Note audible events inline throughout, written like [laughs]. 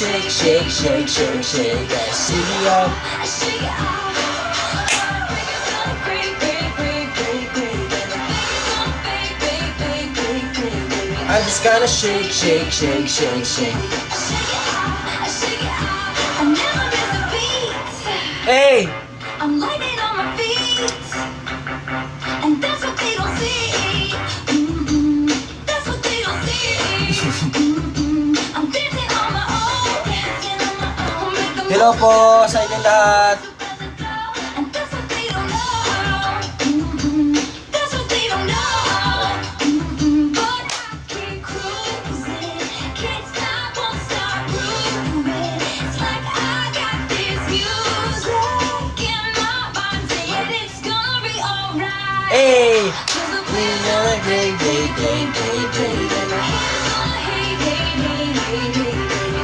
gonna shake, shake, shake, shake, shake that city up. I shake it off. Break, break, break, break, break, baby. Break, break, break, break, break, baby. I'm just gonna shake, shake, shake, shake, shake. I shake it off. I shake it off. I never miss a beat. Hey! Hello po sa inyong lahat.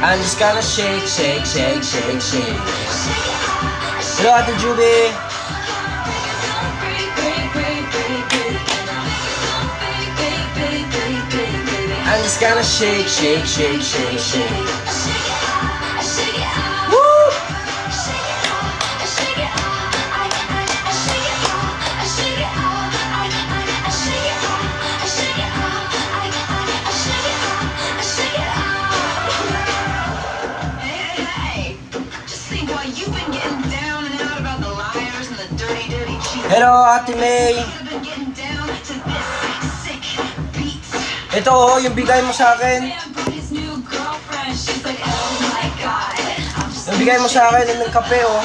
I'm just gonna shake, shake, shake, shake, shake. Hello, Ate Juby. I'm just gonna shake, shake, shake, shake, shake. Hello, Ate May. Ito, oh, yung bigay mo sa akin. Yung bigay mo sa akin ng kape, oh.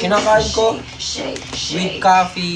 Kinakain ko. With coffee.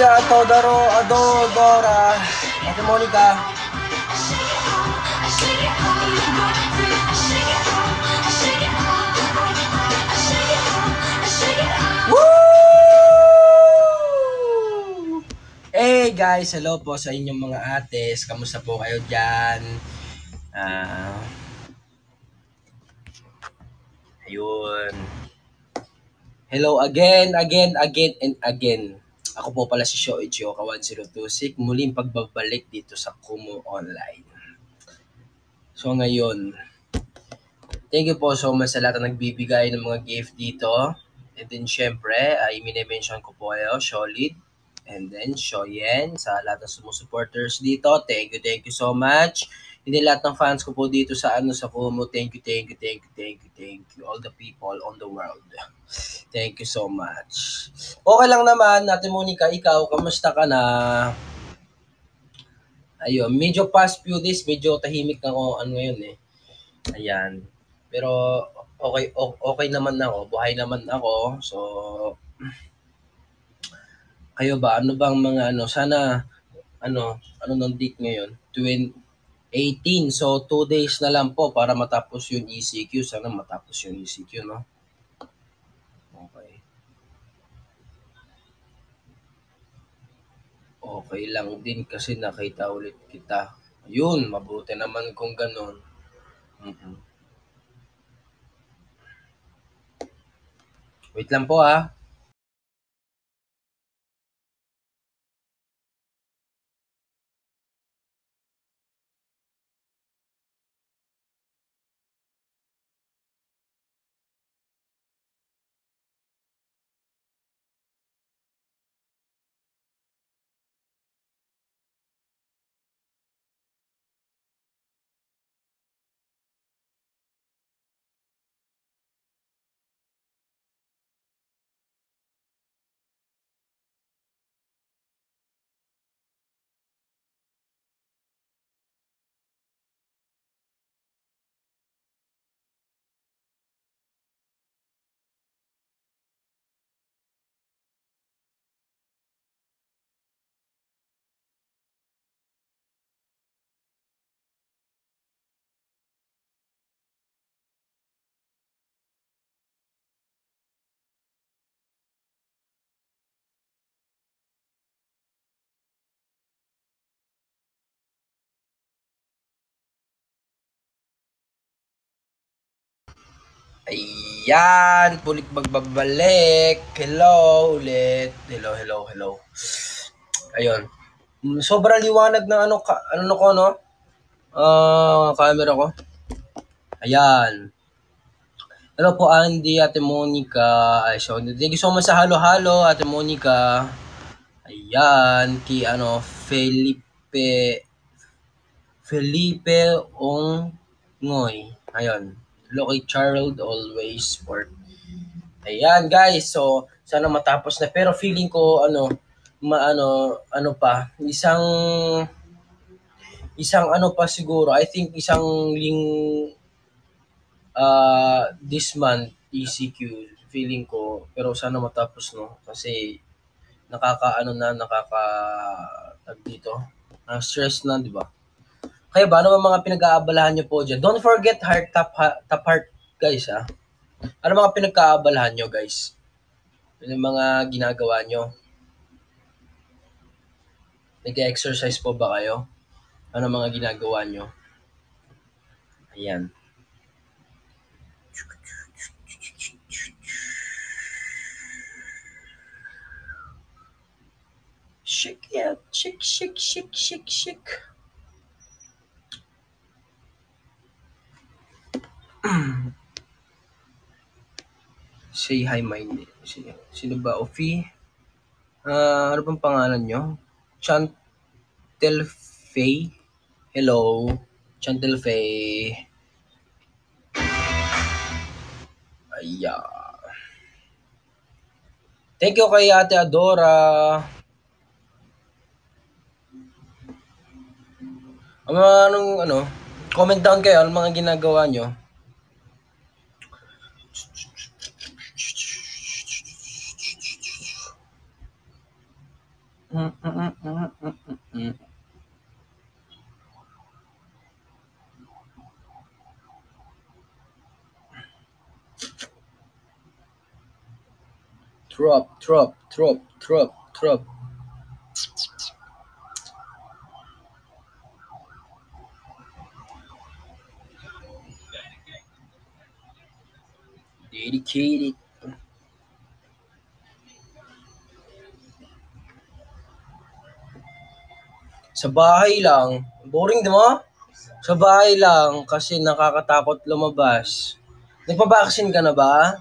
Yeah. Heda, Todoro, Adodora, Ate Monica. Woo! Hey guys, hello po sa inyong mga ates. Kamusta po kayo dyan? Ah, ayun. Hello again, again, again, and again. Ako po pala si Shoichi Oka 1026. Muling pagbabalik dito sa Kumu Online. So ngayon, thank you po so much sa lahat na nagbibigay ng mga gift dito. And then syempre, ay minimension ko po kayo, Solid. And then Shoyen, sa lahat ng sumusupporters dito. Thank you, thank you so much. Hindi lahat ng fans ko po dito sa ano sa Kumu. Thank you, thank you, thank you, thank you, thank you. All the people on the world. Thank you so much. Okay lang naman, Ate Monica, ikaw, kamusta ka na? Ayun, medyo past few days, medyo tahimik na ako ano ngayon eh. Ayan. Pero okay okay naman ako, buhay naman ako. So kayo ba ano bang mga ano sana ano ano nung date ngayon? 20 18. So 2 days na lang po para matapos yung ECQ. Sana matapos yung ECQ, no? Okay. Okay lang din kasi nakita ulit kita. Yun, mabuti naman kung ganun. Mhm. Wait lang po ah. Ayan, pulit magbabalik. Hello ulit. Hello, hello, hello. Ayun. Sobrang liwanag ng ano, ka, ano ko, no? Ah, camera ko. Ayan. Hello po, Andy, Ate Monica. Ay, so, thank you so much sa halo-halo, Ate Monica. Ayan, kay ano, Felipe, Felipe Ongoy. Ayun. Kay Charles Always Sport. Ayan, guys. So, sana matapos na. Pero feeling ko, ano, maano, ano pa, isang, isang ano pa siguro, I think isang ling, uh, this month, ECQ, feeling ko, pero sana matapos, no? Kasi, nakaka, ano na, nakaka, tag dito, na stress na, di ba? Kaya ba, ano ba mga pinag-aabalahan nyo po dyan? Don't forget heart, top, ha- top heart, guys, ha? Ano mga pinagkaabalahan nyo, guys? Ano mga ginagawa nyo? Nag-exercise po ba kayo? Ano mga ginagawa nyo? Ayan. Shake it. Shake, shake, shake, shake, shake. Say hi, my name. Sino, sino ba? Ofi? Ah, ano bang pangalan nyo? Chantel Faye? Hello. Chantel Faye. Aya. Thank you kay Ate Adora. Ang mga anong ano, comment down kayo anong mga ginagawa nyo. Mm, mm, mm, mm, mm, mm, mm. Drop, drop, drop, drop, drop. Dedicated. Sa bahay lang. Boring, di mo? Sa bahay lang kasi nakakatakot lumabas. Nagpabaksin ka na ba?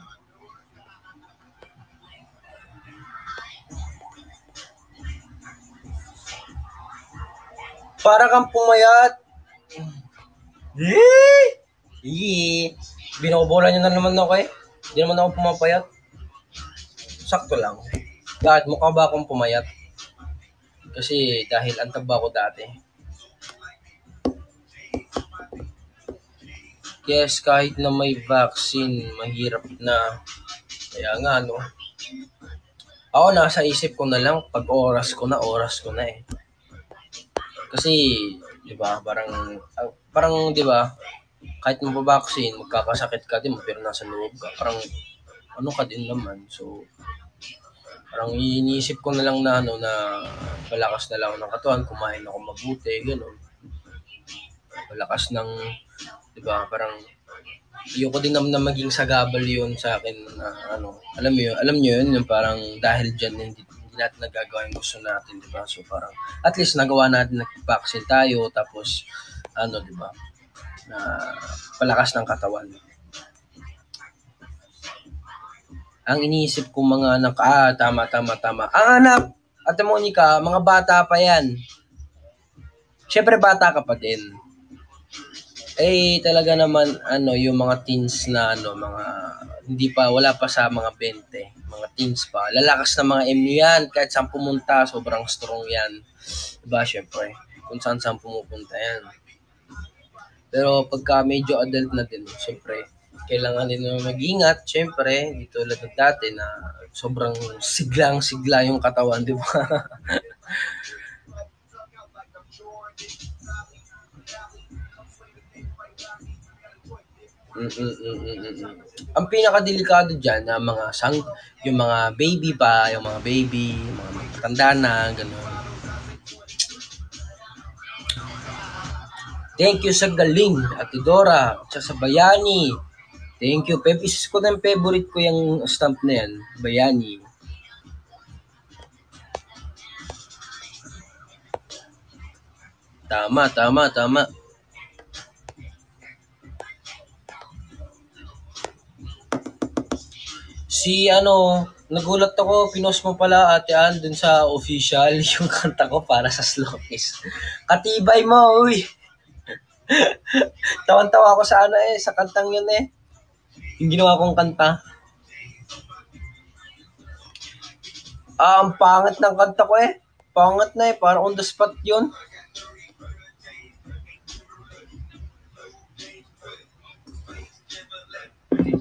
Para kang pumayat. Eh! Eh! Binobola niyo na naman ako eh. Hindi naman ako pumapayat. Sakto lang. Bakit mukha ba akong pumayat? Kasi dahil ang taba ko dati. Yes, kahit na may vaccine, mahirap na. Kaya nga, no. Ako nasa isip ko na lang, pag oras ko na, oras ko na eh. Kasi, di ba, parang, ah, parang, di ba, kahit vaccine, magkakasakit ka din, pero nasa loob ka. Parang, ano ka din naman. So, parang iniisip ko na lang na, ano, na palakas na lang ng katawan, kumain ako mabuti, gano'n. Palakas ng, di ba, parang, ayoko din naman na maging sagabal yun sa akin na ano, alam mo yun, alam nyo yun, yung parang dahil dyan hindi, hindi natin nagagawa yung gusto natin, di ba? So parang, at least nagawa natin, nag-vaccine tayo, tapos, ano, di ba, na palakas ng katawan. Ang iniisip ko mga anak, ah, tama, tama, tama. Ang anak, Ate Monica, mga bata pa yan. Siyempre bata ka pa din. Eh, talaga naman, ano, yung mga teens na, ano, mga, hindi pa, wala pa sa mga 20. Mga teens pa. Lalakas na mga MU yan. Kahit saan pumunta, sobrang strong yan. Diba, syempre. Kung saan saan pumupunta yan. Pero pagka medyo adult na din, syempre, kailangan din na mag-ingat. Syempre, di tulad ng dati na sobrang siglang-sigla yung katawan, di ba? [laughs] Mm, mm, mm, mm, mm. Ang pinakadelikado dyan na mga sang, yung mga baby pa, yung mga baby, mga matanda na, gano'n. Thank you sa galing, Ate Dora, at sa Bayani. Thank you, Pep. Isis ko yung favorite ko yung stamp na yan. Bayani. Tama, tama, tama. Si ano, nagulat ako, pinost mo pala ate Ann dun sa official [laughs] yung kanta ko para sa Slokis. Katibay mo, uy! [laughs] Tawan-tawa ako sa ano eh, sa kantang yun eh. Yung ginawa kong kanta. Ah, ang pangit ng kanta ko eh. Pangit na eh, parang on the spot yun.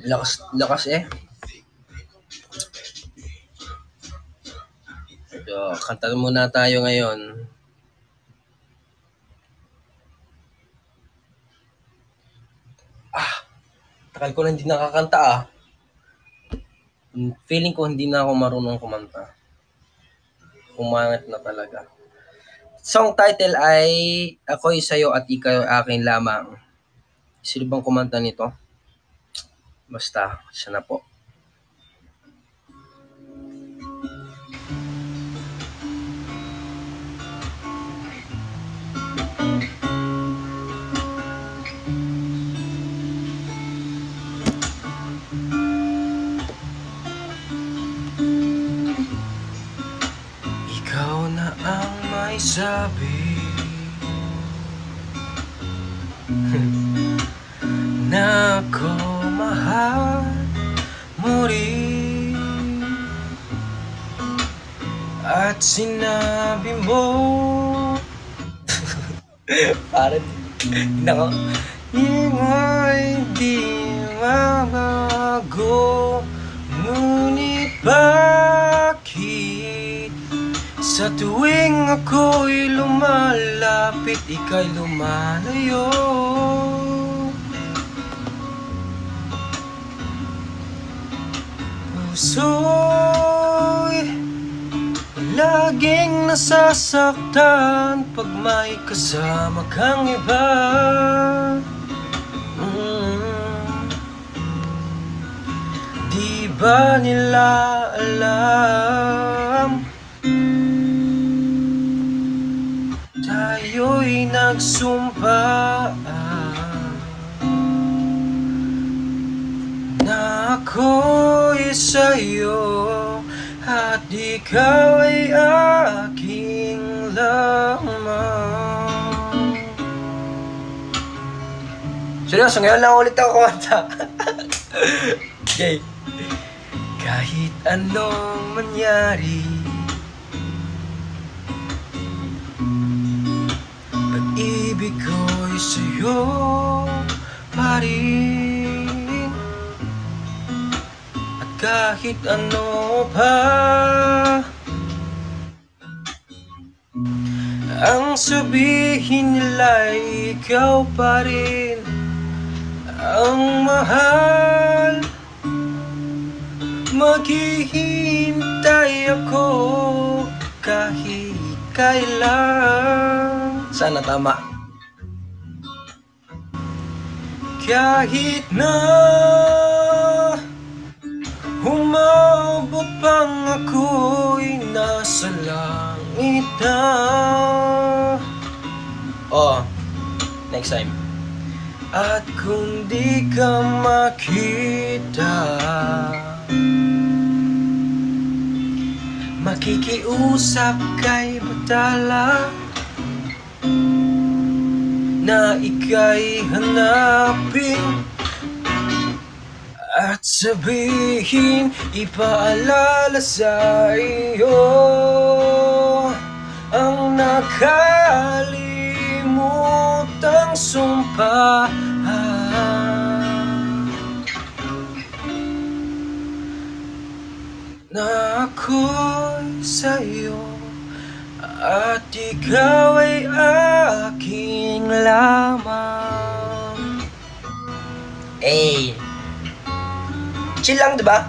Lakas, lakas eh. So, kanta muna tayo ngayon. Takal ko na hindi nakakanta ah. Hmm, Feeling ko hindi na ako marunong kumanta. Kumangit na talaga. Song title ay Ako'y Sa'yo at Ikaw Akin Lamang. Sino bang kumanta nito? Basta, siya na po. May sabi. [laughs] Na ako mahal mo rin At sinabi mo [laughs] Parang Nako. Di mo hindi mabago Ngunit bakit Sa tuwing ako'y lumalapit Ika'y lumalayo. Puso'y Laging nasasaktan Pag may kasama kang iba. Mm. Di ba nila alam Tayo'y nagsumpa Na ako'y sa'yo At ikaw ay aking lamang Seryoso, ngayon lang ulit ako kumanta. [laughs] okay. Kahit anong mangyari Pag-ibig ko'y sa'yo pa rin. At kahit ano pa Ang sabihin nila'y ikaw pa rin. Ang mahal Maghihintay ako kahit kailan Sana tama. Kahit na Humabot pang ako'y nasa langit na. Oh, next time. At kung di ka makita Makikiusap kay Batala Na ika'y hanapin At sabihin Ipaalala sa iyo Ang nakalimutang sumpa na ako'y sa'yo at ikaw ay aking lamang. Eh, chill lang, di ba?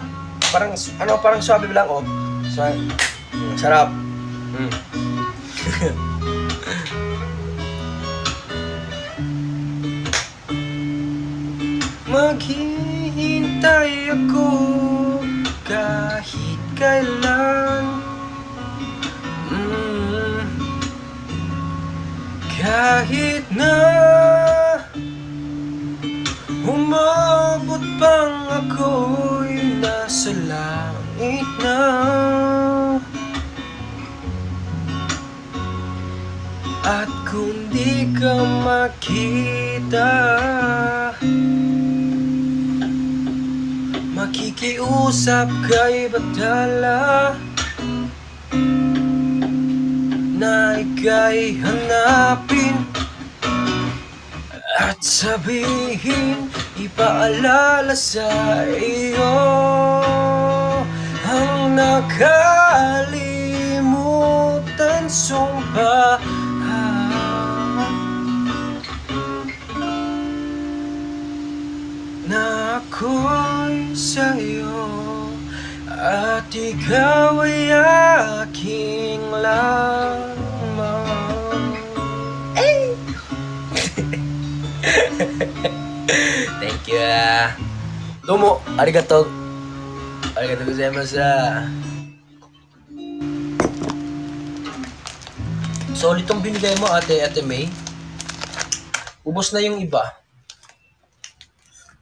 Parang, ano, parang swabe lang, oh. So, mm, sarap. Mm. [laughs] Hinihintay ako kahit kailan Kahit na Umabot pang ako'y nasa langit na At kung di ka makita Makikiusap kay Batala Na ika'y hanapin At sabihin Ipaalala sa iyo Ang nakalimutan sumpa Na ako'y sa'yo At ikaw ay aking lamang Ay! [laughs] Thank you ah. Domo, arigato. Arigato gozaimasu. Solid tong binigay mo, ate, ate May. Ubos na yung iba.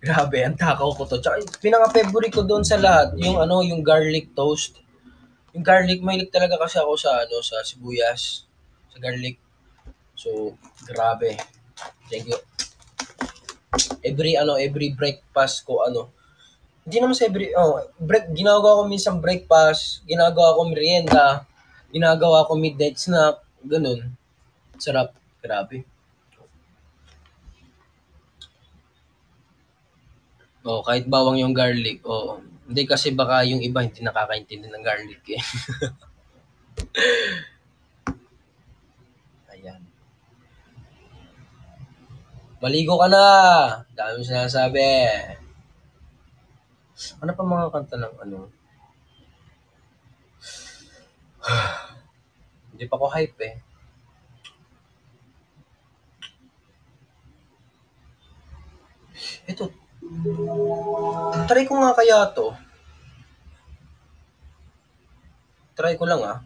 Grabe, ang takaw ko to. Tsaka, pinaka-favorite ko doon sa lahat, yung ano, yung garlic toast. Yung garlic, mahilig talaga kasi ako sa ano, sa sibuyas, sa garlic. So, grabe. Thank you. Every ano, every breakfast ko ano. Hindi naman sa every oh, break ginagawa ko minsan breakfast, ginagawa ko merienda, ginagawa ko midnight snack, ganun. Sarap, grabe. Oh, kahit bawang yung garlic. Oo. Hindi kasi baka yung iba hindi nakakaintindi ng garlic eh. [laughs] Ayan. Maligo ka na! Dami sinasabi. Ano pa mga kanta ng ano? [sighs] Hindi pa ako hype eh. Ito. Try ko nga kaya to. Try ko lang ah.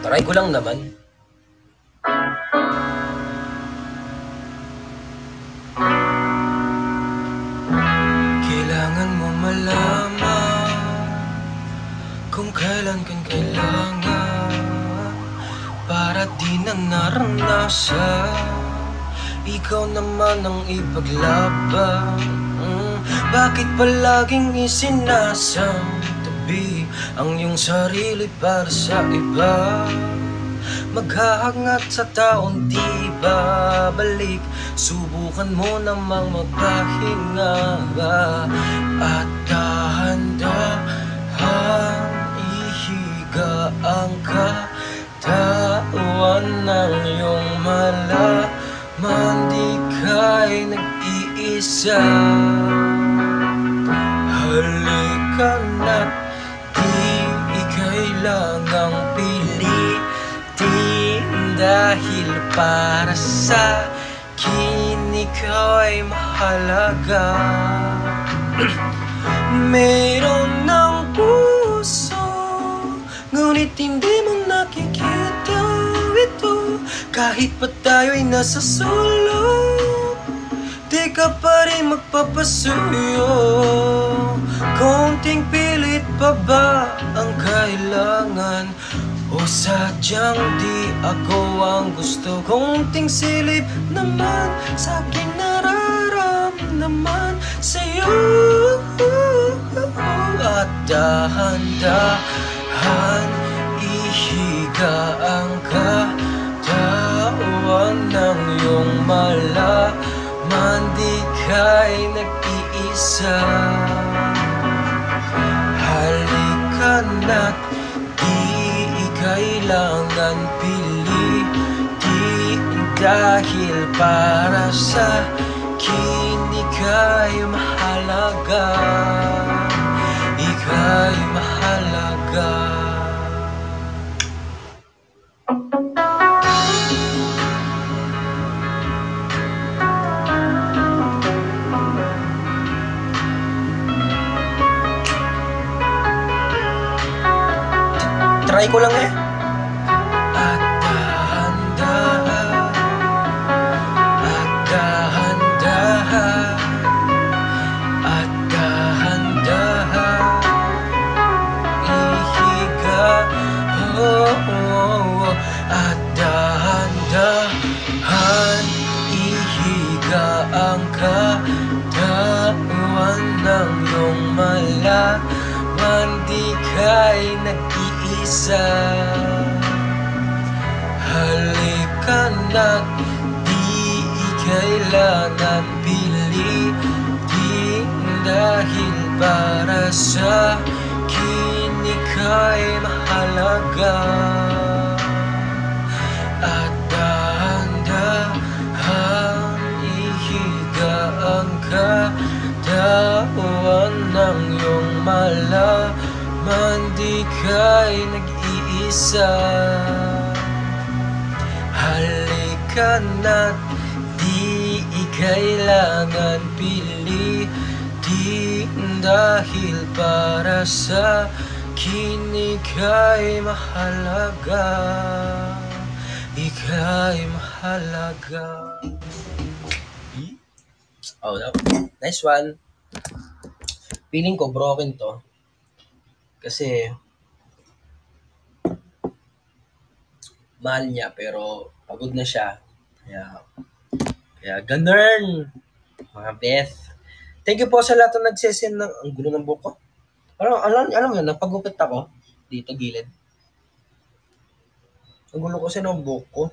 Try ko lang naman. Kailangan mo malaman Kung kailan kang kailangan Para di na naranasan. Ikaw naman ang ipaglaban. Mm, Bakit palaging isinasang tabi Ang iyong sarili para sa iba? Maghahangat sa taon di babalik Subukan mo namang magpahinga At dahan-dahan ang katawan ng iyong malaman Di ka'y nag-iisa. Halika na't di kailangang pilitin Dahil para sa akin ikaw ay mahalaga. [clears throat] Meron puso Ngunit hindi mo nakikita ito Kahit pa tayo'y nasa sulok Di ka pa rin magpapasuyo. Konting pilit pa ba ang kailangan? O sadyang di ako ang gusto? Konting silip naman sa akin nararamdaman sa'yo. At dahan-dahan ang katawan ng iyong malaman Di ka'y nag-iisa. Halika na't di kailangan pilitin Dahil para sa akin ika'y mahalaga. Ika'y mahalaga Try ko lang eh. Nag-iisa. Halika na't di kailangan pilitin dahil para sa akin ika'y mahalaga. At dahan-dahan ihiga ang katawan ng iyong malaman di ka'y nag-iisa. Halika na't di kailangan pilitin dahil para sa akin ika'y mahalaga. Ika'y mahalaga. Oh, nice one. Feeling ko broken to. Kasi mahal niya pero pagod na siya. Kaya, kaya ganun. Mga Beth. Thank you po sa lahat na nagsesend ng ang gulo ng buko. Alam, alam, alam mo napagupit ako dito gilid. Ang gulo kasi ng buko.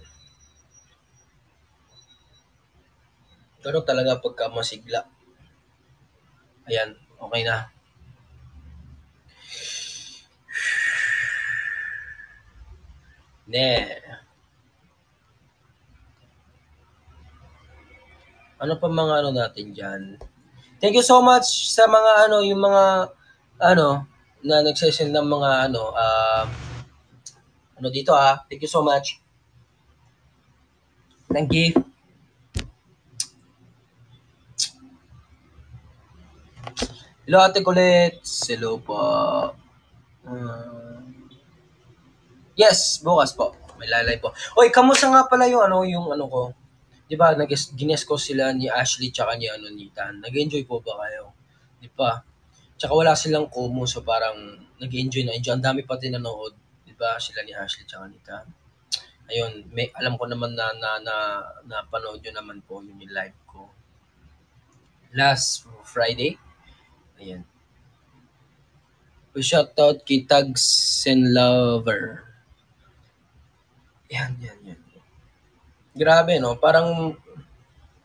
Pero talaga pagka masigla. Ayan, okay na. Ne. Ano pa mga ano natin dyan? Thank you so much sa mga ano, yung mga ano, na nagsesend ng mga ano, ah, ano dito ah. Thank you so much. Ng gift. Hello Ate Colette. Hello po. Ah, yes, bukas po. May lalay po. Oy, kamusta nga pala yung ano, yung ano ko? 'Di ba, nag gines ko sila ni Ashley tsaka ni ano ni Tan. Nag-enjoy po ba kayo? 'Di ba? Tsaka wala silang kumo so parang nag-enjoy na enjoy. Ang dami pa din nanood, 'di ba? Sila ni Ashley tsaka ni Tan. Ayun, may alam ko naman na na na napanood nyo naman po yung live ko. Last Friday. Ayan. Shoutout kay Tags and Lover. Yan, yan, yan. Grabe, no? Parang,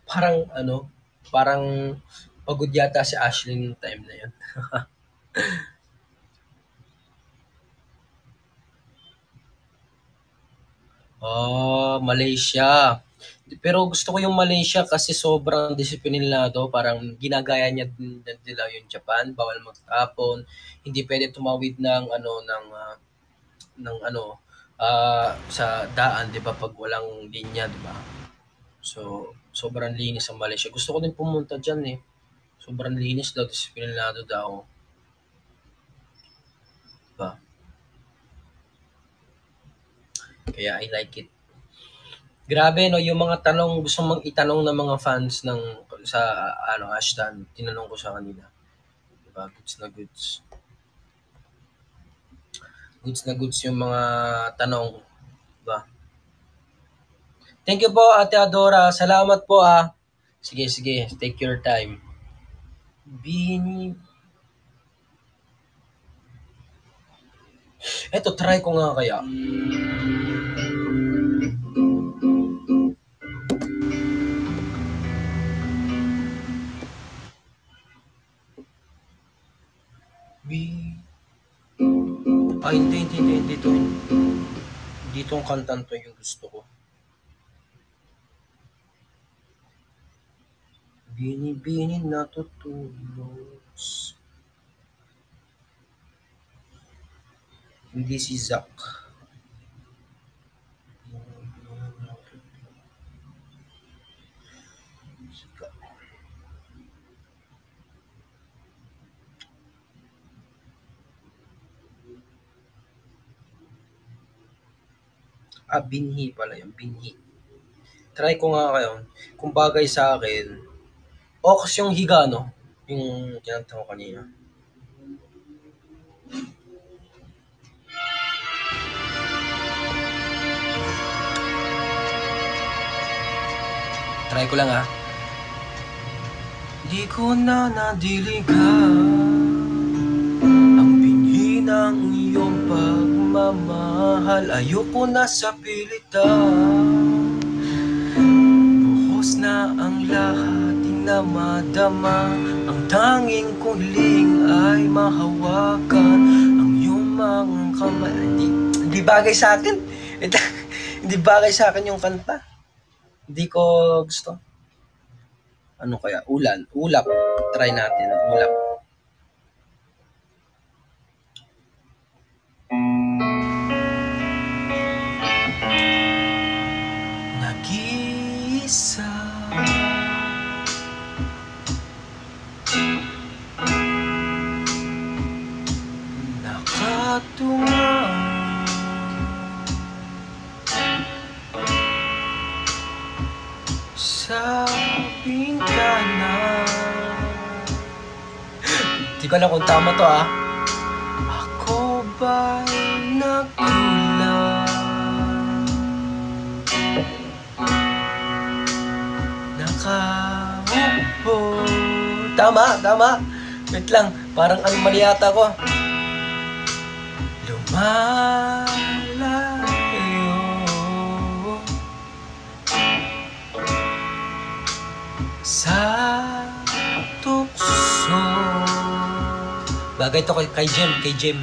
parang, ano, parang pagod yata si Ashley nung time na yun. oh, [laughs] Malaysia. Pero gusto ko yung Malaysia kasi sobrang disiplinado. Parang ginagaya niya din din nila yung Japan. Bawal magtapon. Hindi pwede tumawid ng ano ng ah, ng ano ah, sa daan, 'di ba, pag walang linya, 'di ba? So, sobrang linis ang Malaysia. Gusto ko din pumunta diyan eh. Sobrang linis daw, disiplinado daw, 'di ba? Kaya I like it. Grabe no, yung mga tanong gusto mong itanong ng mga fans ng sa ano Ashton, tinanong ko sa kanila. 'Di ba? Goods na goods. Goods na goods yung mga tanong, 'di ba? Thank you po Ate Adora. Salamat po ah. Sige, sige. Take your time. Bini Eto, try ko nga kaya. Ah, hindi, hindi, hindi, hindi to. Hindi tong kantan to yung gusto ko. Bini-bini natutulog. Hindi si Zack. Ah, binhi pala yung binhi. Try ko nga kayo. Kung bagay sa akin, ox yung higa, no? Yung kinanta ko kanina. Try ko lang ah. Di ko na nadiligan Ang binhi ng iyong pagmamahal Ayoko na sa pilitan Buhos na ang lahat di na madama Ang tanging kong hiling ay mahawakan Ang iyong mga kamay Hindi, hindi bagay sa akin Hindi [laughs] bagay sa akin yung kanta Hindi ko gusto ano kaya? Ulan. Ulap. Try natin. Ulap. Nakatungaw sa bintana Di ko alam kung tama to ah. Ako ba'y nagkulang Nakaupo. Tama, tama. Wait lang, parang ano mali yata ko Lumalayo sa tukso. Bagay to kay, kay Jem, kay Jem.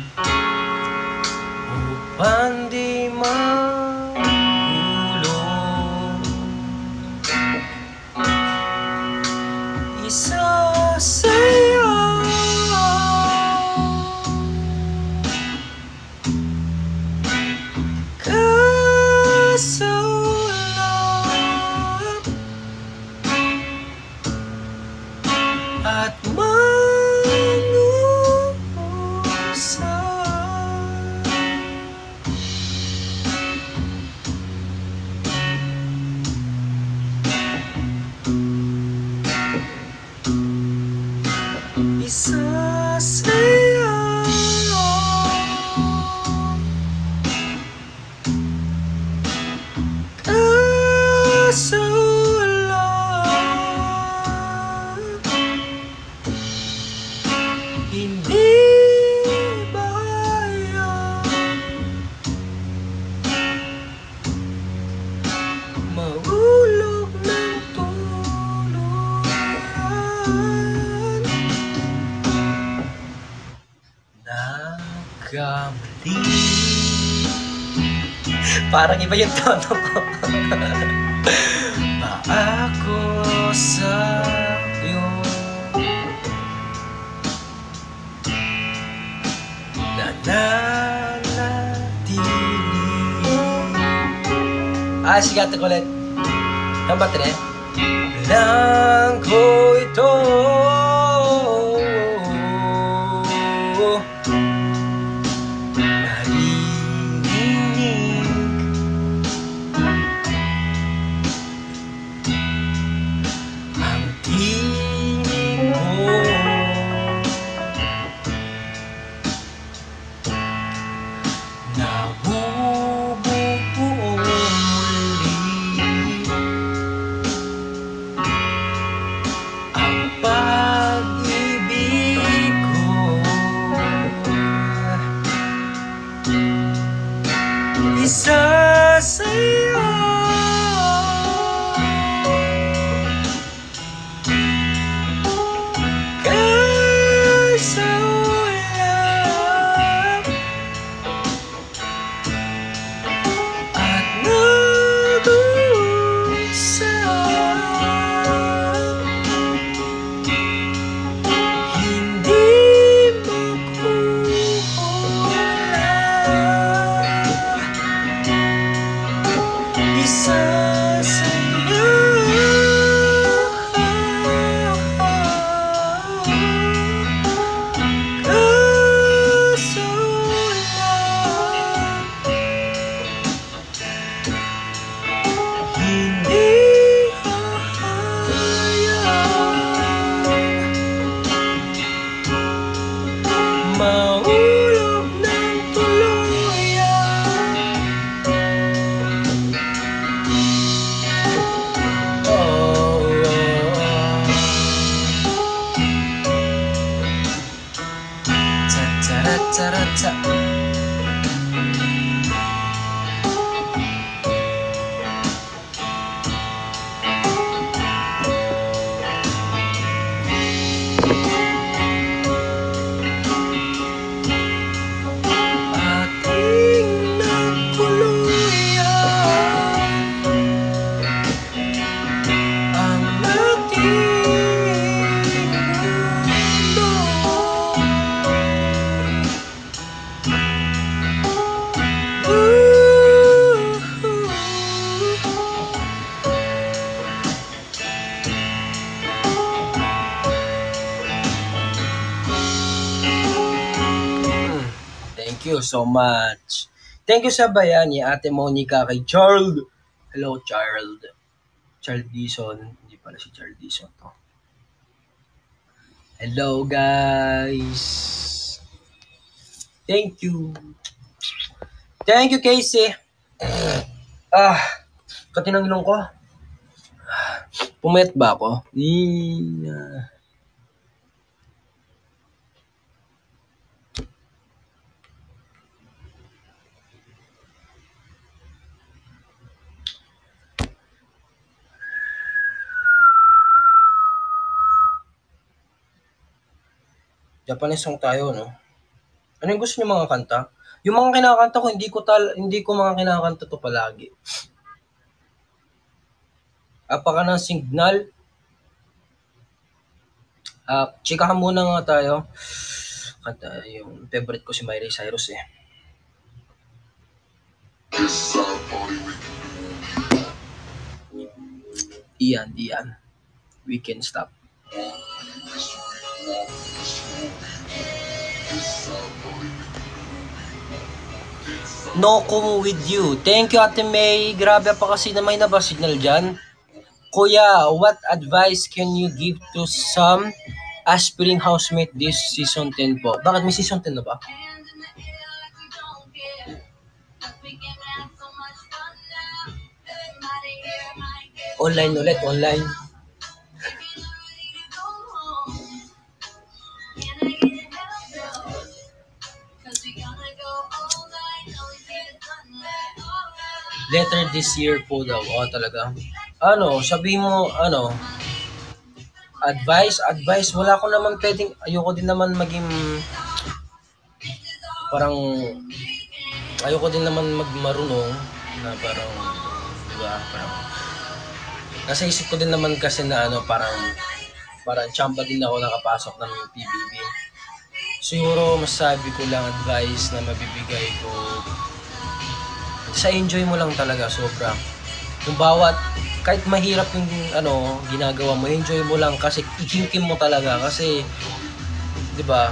iba yung tono ko. [laughs] Paako sa iyo Nanalatili Ah, sigat ko ulit. Number 3. Thank you so much. Thank you sa bayan ni Ate Monica kay Charles. Hello, Charles. Charles Dison. Hindi pala si Charles Dison to. Hello, guys. Thank you. Thank you, Casey. Ah, katinang ilong ko. Pumayat ba ako? Yeah. Japanese song tayo, no? Ano yung gusto niyo mga kanta? Yung mga kinakanta ko, hindi ko tal hindi ko mga kinakanta to palagi. Apaka ng signal. Ah, chikahan muna nga tayo. Kanta, yung favorite ko si Miley Cyrus eh. Iyan, iyan. We can stop. No Kumu with you. Thank you, Ate May. Grabe pa kasi na may naba signal dyan. Kuya, what advice can you give to some aspiring housemate this season 10 po? Bakit may season 10 na ba? Online ulit, online. Letter this year po daw. Oh, talaga. Ano, sabi mo, ano, advice, advice, wala ko naman pwedeng, ayoko din naman maging, parang, ayoko din naman magmarunong, na parang, di ba, parang, nasa isip ko din naman kasi na ano, parang, parang chamba din ako nakapasok ng PBB. Siguro, masabi ko lang advice na mabibigay ko, sa enjoy mo lang talaga sobra. Yung bawat kahit mahirap yung ano ginagawa mo, enjoy mo lang kasi ikimkim mo talaga kasi 'di ba?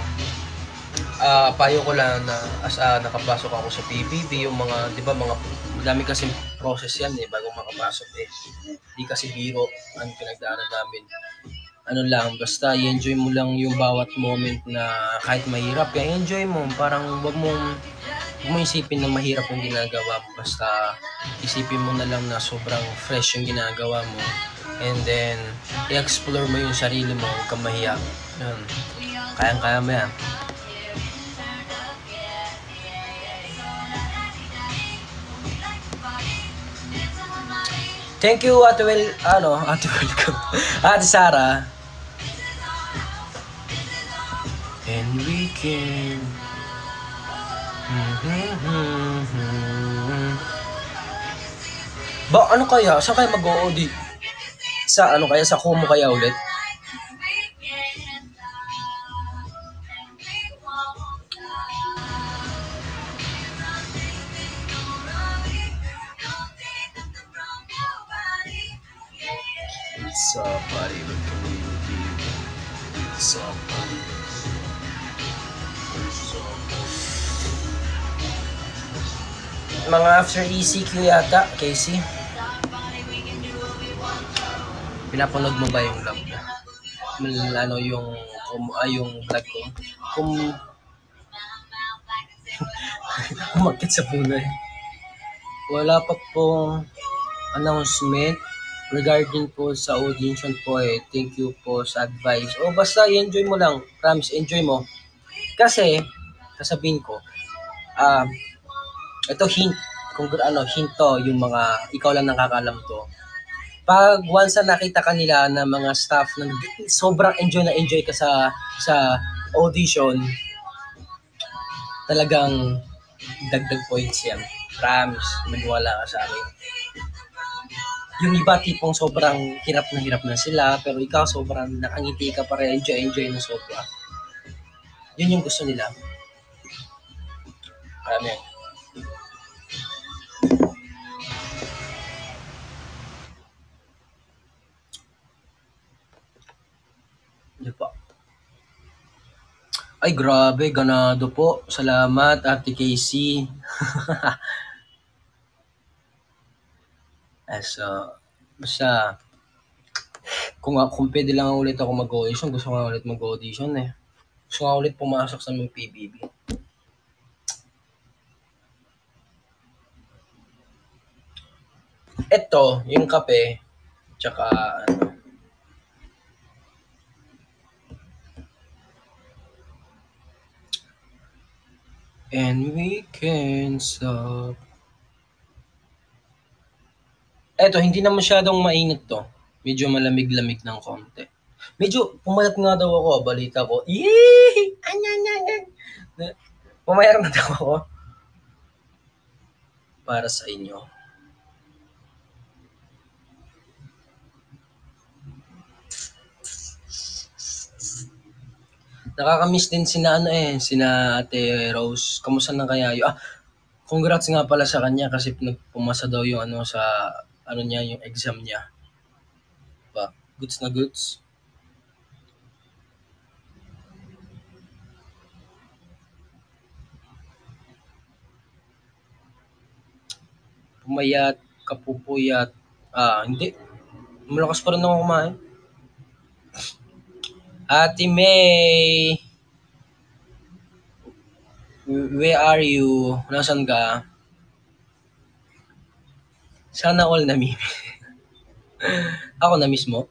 Ah, payo ko lang na as a nakapasok ako sa PBB, yung mga 'di ba mga dami kasi process yan eh bago makapasok eh. Di kasi biro ang pinagdaanan namin. Ano lang, basta i-enjoy mo lang yung bawat moment na kahit mahirap, kaya enjoy mo. Parang wag mong Huwag mo isipin na mahirap yung ginagawa mo. Basta isipin mo na lang na sobrang fresh yung ginagawa mo. And then, i-explore mo yung sarili mo. Huwag kang mahiya. Yun. Kayang-kaya mo yan. Thank you, Ate Well, ano, Ate Welcome. [laughs] Ate Sara. And we can Ba, ano kaya? Saan kaya mag-OOD? Sa ano kaya? Sa Kumu kaya ulit? It's a party with community. It's a Mga after ECQ yata, Casey. Pinapanood mo ba yung vlog? Mal- Ano yung, kum, ay yung vlog ko? Kung, [laughs] Umakit sa puno eh. Wala pa pong announcement regarding po sa audition po eh. Thank you po sa advice. O basta enjoy mo lang. Promise, enjoy mo. Kasi, sasabihin ko, ah, ito hint, kung ano, hint to, yung mga, ikaw lang nakakalam to. Pag once na nakita ka nila na mga staff na sobrang enjoy na enjoy ka sa sa audition, talagang dagdag points yan. Promise, maniwala ka sa akin. Yung iba tipong sobrang hirap na hirap na sila, pero ikaw sobrang nakangiti ka pa rin, enjoy, enjoy na sobra. Yun yung gusto nila. Marami. Yun po. Ay, grabe, ganado po. Salamat, Ate Casey. [laughs] So, basta, kung, kung pwede lang ulit ako mag-audition, gusto ko ulit mag-audition eh. Gusto nga ulit pumasok sa mga PBB. Ito, yung kape, tsaka ano, And we can stop. Eto, hindi na masyadong mainit to. Medyo malamig-lamig ng konti. Medyo pumayat nga daw ako, balita ko. Yee! Anyan, anyan. Pumayat na daw ako. Para sa inyo. Nakakamiss din sina ano eh, sina Ate Rose. Kamusta na kaya yun? Ah, congrats nga pala sa kanya kasi nagpumasa daw yung ano sa ano niya, yung exam niya. Ba, goods na goods. Pumayat, kapupuyat. Ah, hindi. Malakas pa rin ako kumain. Ate May! Where are you? Nasaan ka? Sana all na mimi. [laughs] Ako na mismo?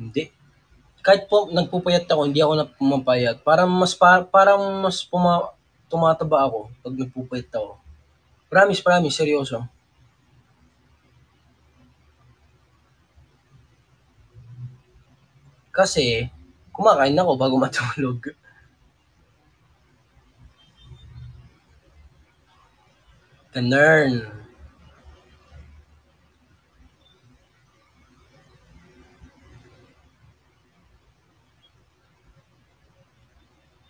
Hindi. Kahit po nagpupayat ako, hindi ako na pumapayat. Parang mas pa, parang mas puma, tumataba ako pag nagpupayat ako. Promise, promise, seryoso. Kasi, kumakain ako bago matulog. Ganun.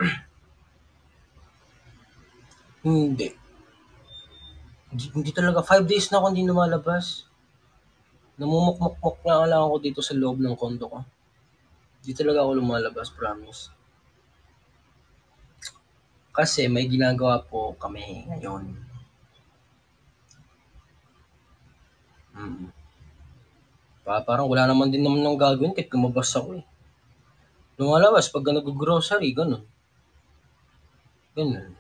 [clears throat] Hindi. Hindi, hindi talaga. Five days na ako hindi lumalabas. Namumukmukmuk na lang ako dito sa loob ng kondo ko. Hindi talaga ako lumalabas, promise. Kasi may ginagawa po kami ngayon. Mm. Pa, parang wala naman din naman ng gagawin kahit lumabas ako eh. Lumalabas pag nag-grocery, ganun. Ganun.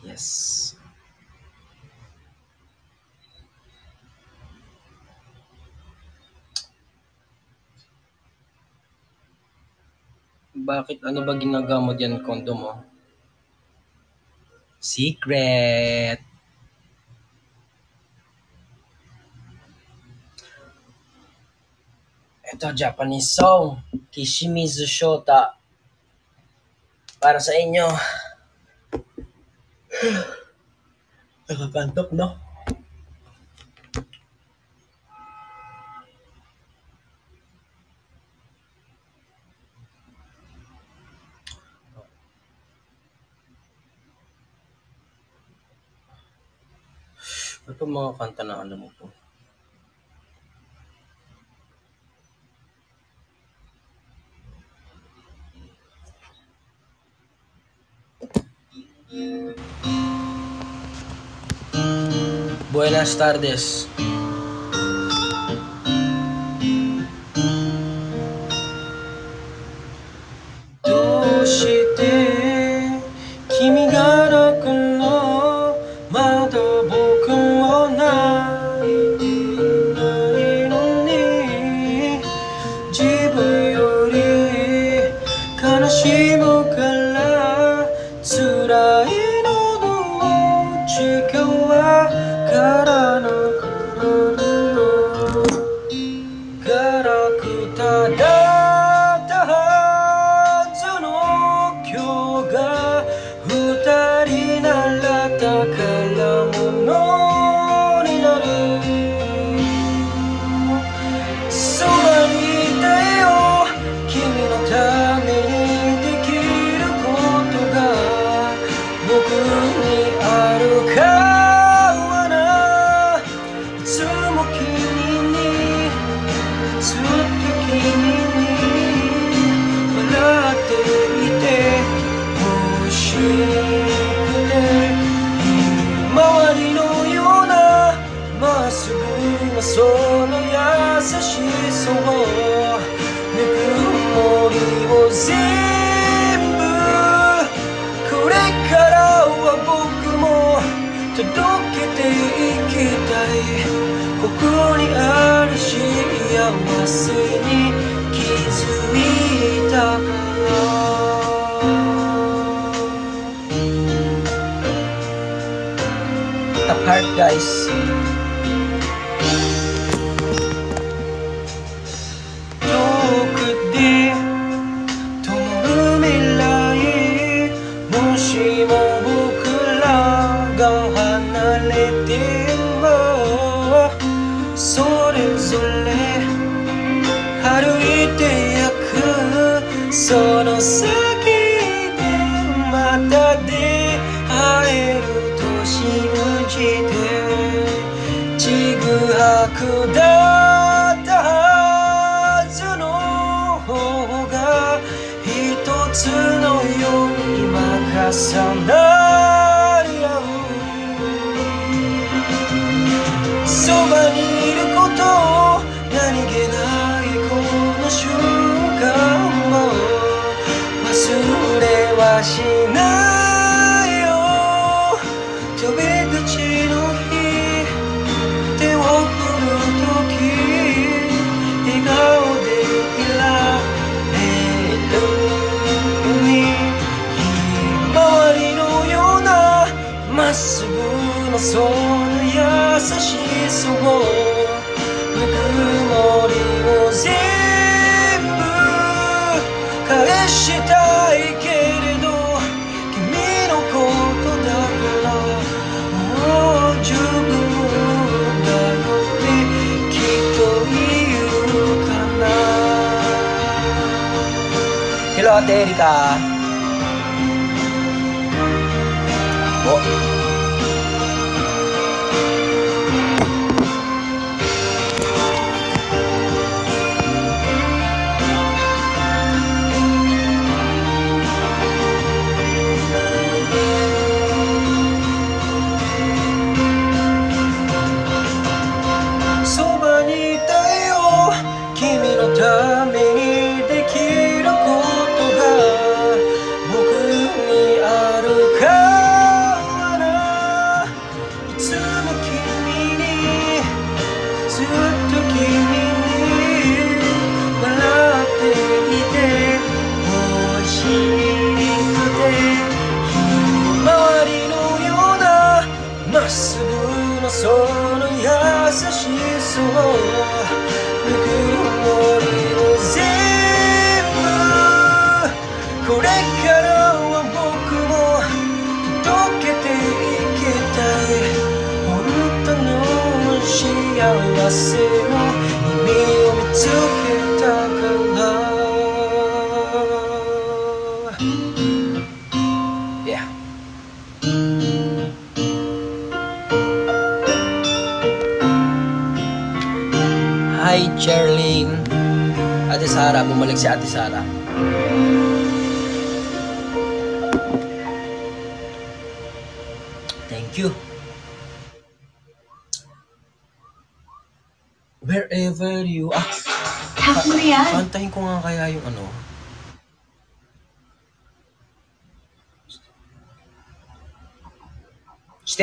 Yes. Bakit? Ano ba ginagawa mo diyan, kondo mo? Secret! Ito, Japanese song. Kishimizu Shota. Para sa inyo. [sighs] Nakakantok, no? Ito mga kanta na alam mo po. Buenas tardes.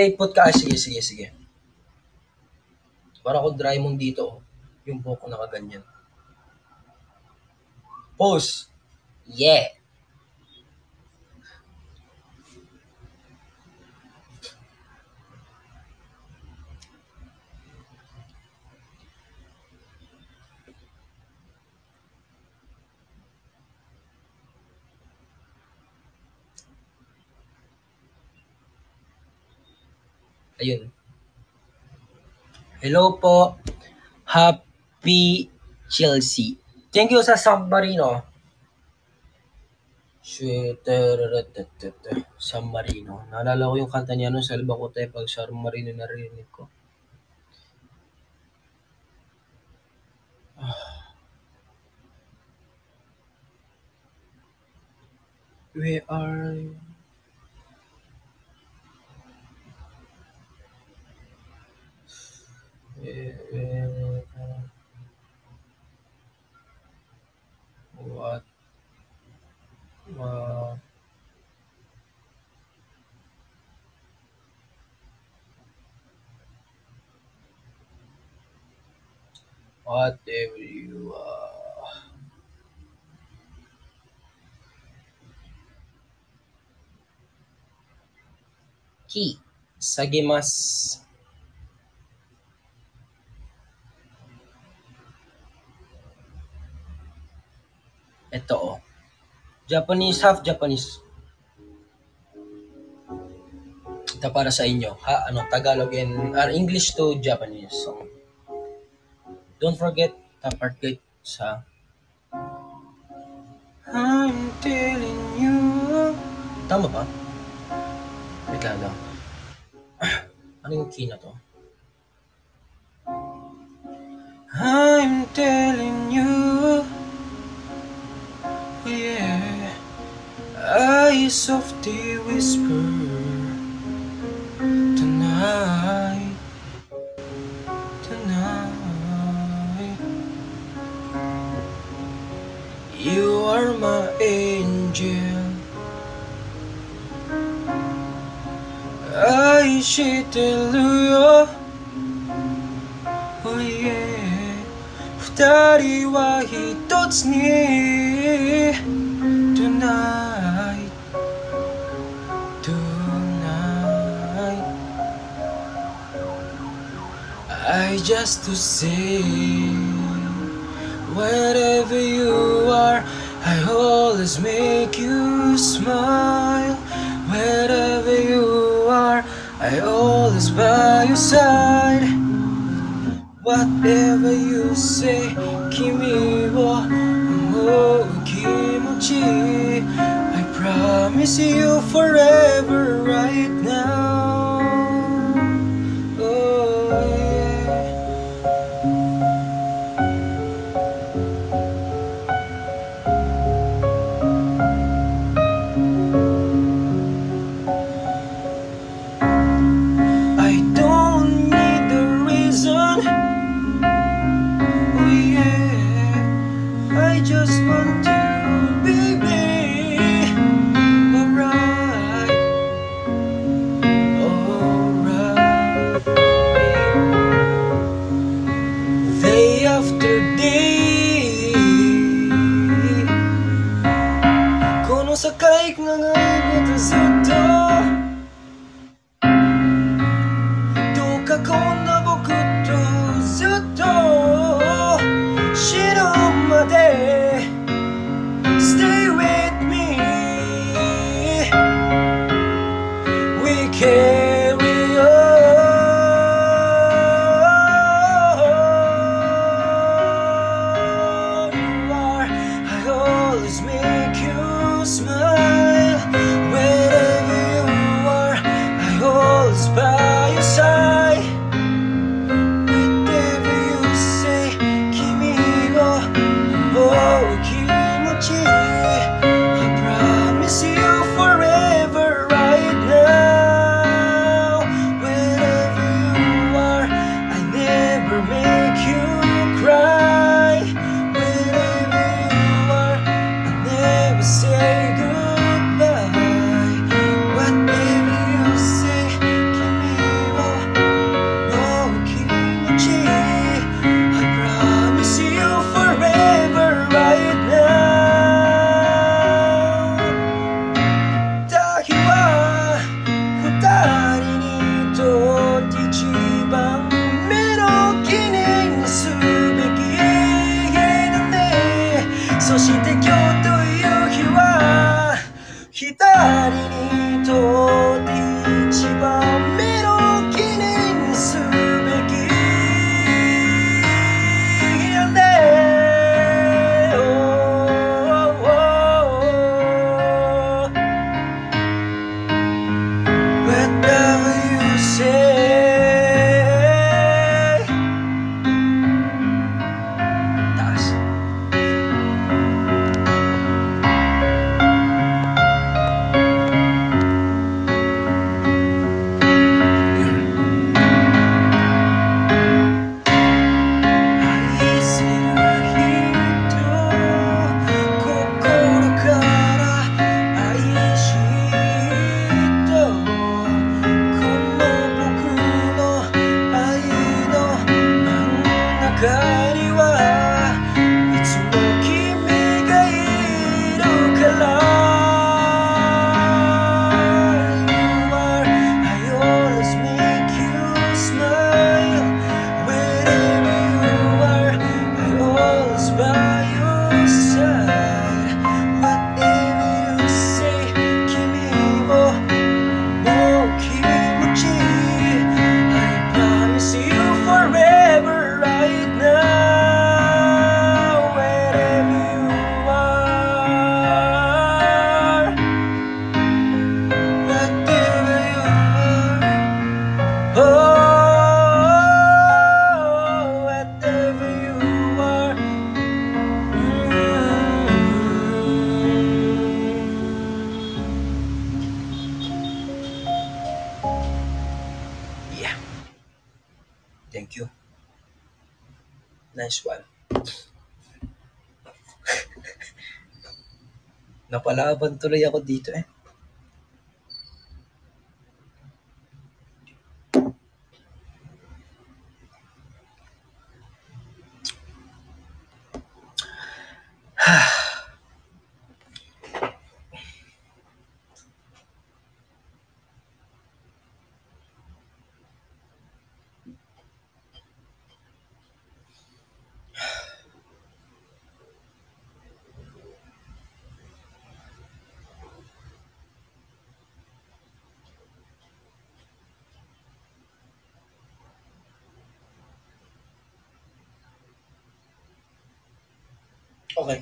naipot ka. Ah, sige, sige, sige. Para kung dry mong dito, yung buhok ko nakaganyan. Pose. Yeah. Ayun. Hello po. Happy Chelsea. Thank you sa San Marino. San Marino. Naalala ko yung kanta niya nung no? Salba ko tayo pag San Marino narinig ko. Ah. Where are? えー、わ、わ、whatever you are. key 下げます。Ito oh. Japanese, half Japanese. Ito para sa inyo. Ha, ano, Tagalog and uh, English to Japanese. So, don't forget tapart sa I'm telling you. Tama ba? Wait lang lang. [clears throat] Ano yung key na to? I'm telling you. I softly whisper tonight. Tonight. You are my angel. I should tell you. Oh yeah. 二人は一つに Tonight I just to say Wherever you are I always make you smile Wherever you are I always by your side Whatever you say 君を思う気持ち I promise you forever right now Napalaban tuloy ako dito eh. Okay.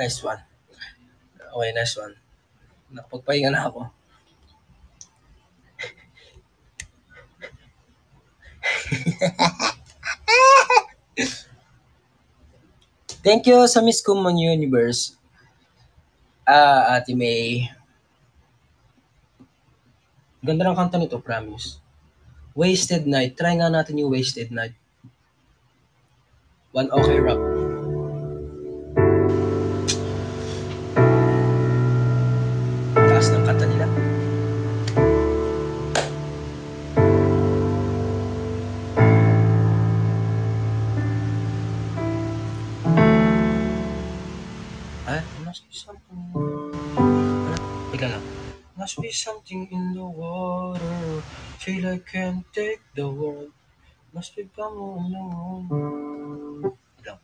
Nice one. Okay, nice one. Nakapagpahinga na ako. [laughs] Thank you sa Miss Common Universe. Ah, Ate May. Ganda ng kanta nito, promise. Wasted Night. Try nga natin yung Wasted Night. One okay rap. Must be something in the water. Feel I can't take the world. Must be someone alone. Bigla.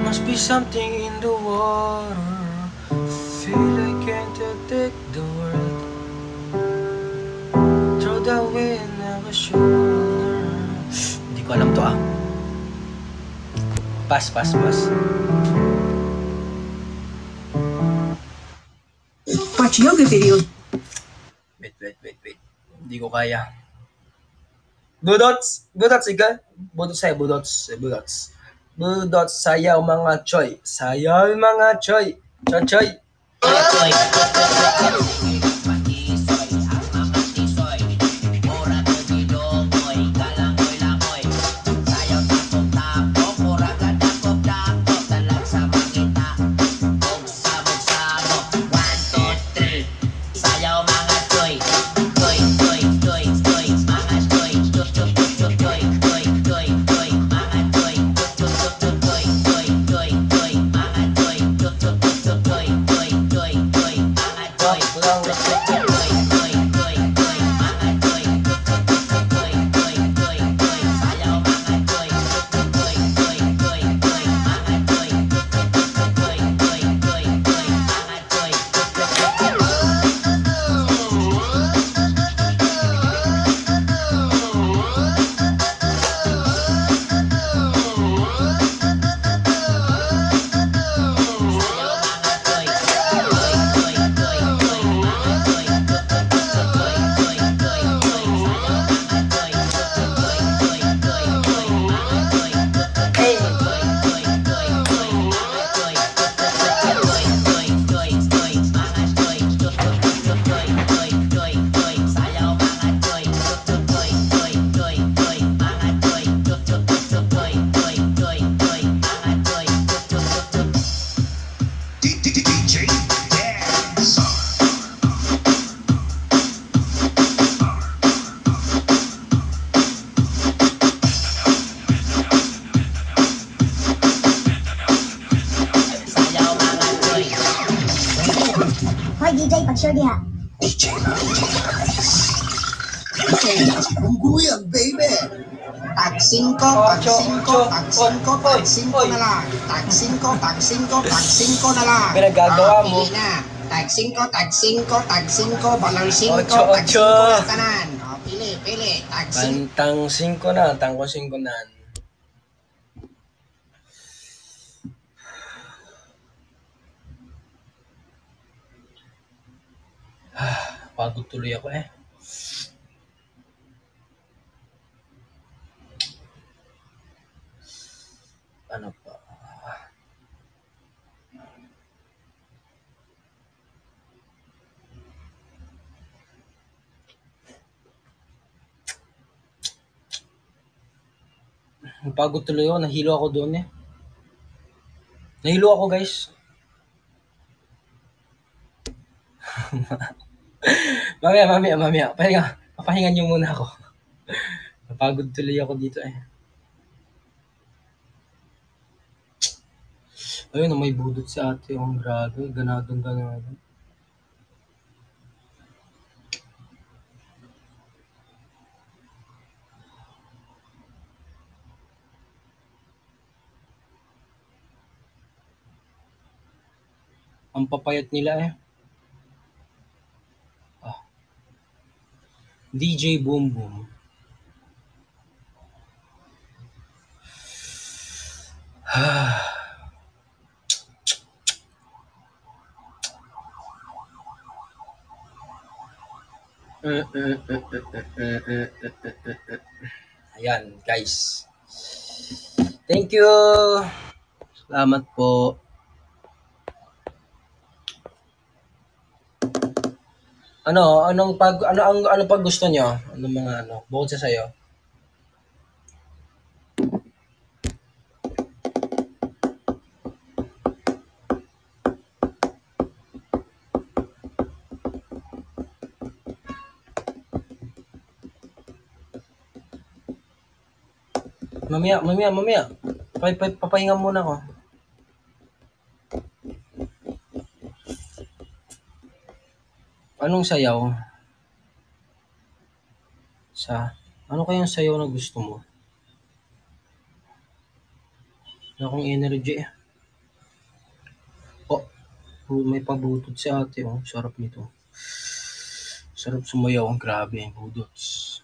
Must be something in the water. Feel I can't take the world. Throw the wind of a shoulder. Hindi ko alam to ah. Pass, pass, pass. Watch yoga videos. Wait, wait, wait, wait. Hindi ko kaya. Budots! Budots, ika? Budots sa'yo, budots. Eh, Budots. Budots, sayaw mga choy. Sayaw mga choy. Choy, choy. Sayaw 5, tag 5, tag 5 na lang. Tag 5, tag 5, tag [laughs] 5 na lang. Pinagagawa mo. Ah, pili na. Tag 5, tag 5, tag 5, balang 5, Ocho, tag 5 ocho. na tanan. O, pili, pili. Tag 5. Pantang 5 na, tangko 5 na. [sighs] Pagod tuloy ako eh. Ano pa? Pagod tuloy ako. Nahilo ako doon eh. Nahilo ako guys. [laughs] mamaya, mamaya, mamaya. Pahinga, papahingan niyo muna ako. [laughs] Napagod tuloy ako dito eh. Ayun, may budot si ate. Oh, grabe. Ganadong ganado. Ang papayat nila eh. Ah. DJ Boom Boom. [sighs] Ayan, guys. Thank you. Salamat po. Ano, anong pag ano ang ano pag gusto nyo? Ano mga ano, bukod sa sayo? Mamaya, mamaya, mamaya. Pay, pay, papahinga muna ako. Anong sayaw? Sa, ano kayang sayaw na gusto mo? Wala akong energy eh. Oh, may pabutot si ate oh. Sarap nito. Sarap sumayaw. Grabe ang budots.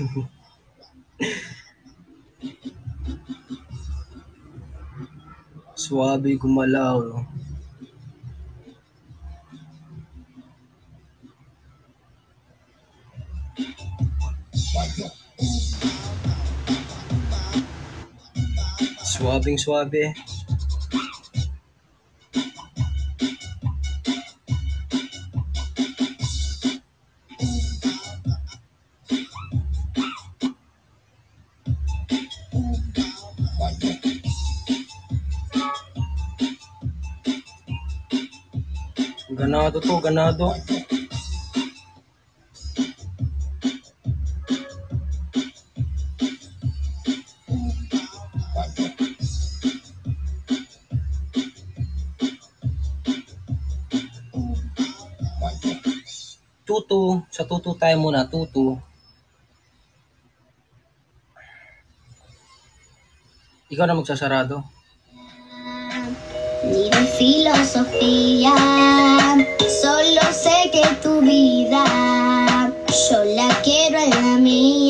[laughs] Suwabe gumalaw. Suwabing suwabe. Ganado to, ganado. Tutu, sa tutu tayo muna, tutu. Ikaw na magsasarado. Ni de filosofía, solo sé que tu vida yo la quiero en la mía.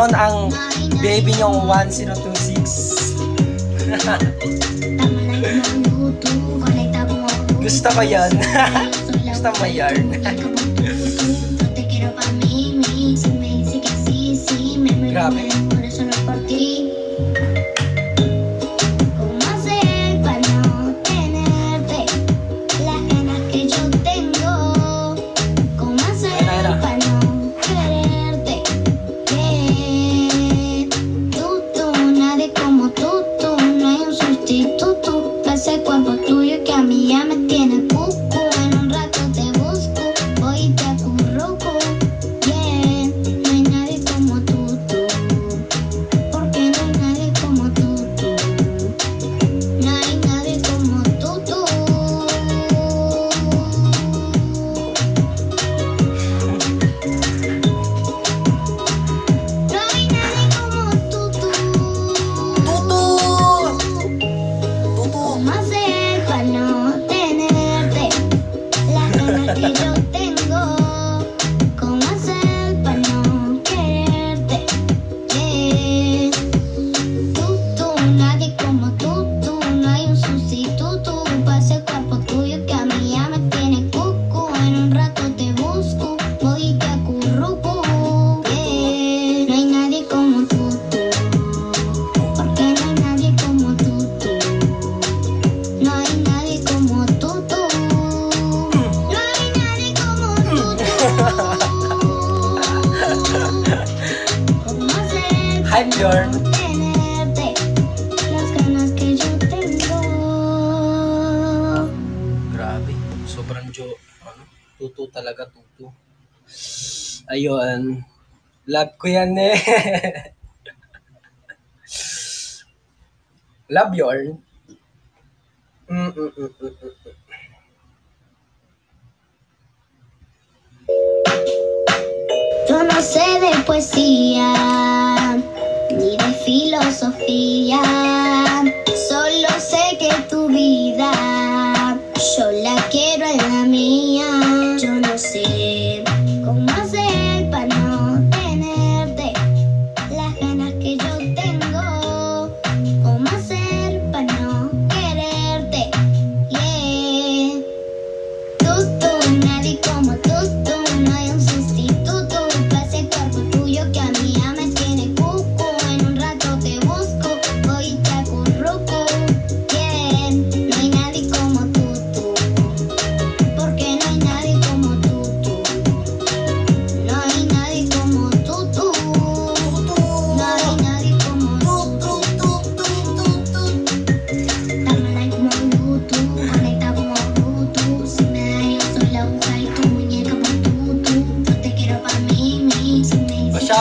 ganon ang baby niyong 1026. [laughs] Gusto ko yan. [laughs] Gusto mo yan. Grabe. 楽やね。ラビオル。うんうんうんうんうん。Yo [laughs] no sé de poesía ni de filosofía, solo sé que tu vida yo la quiero.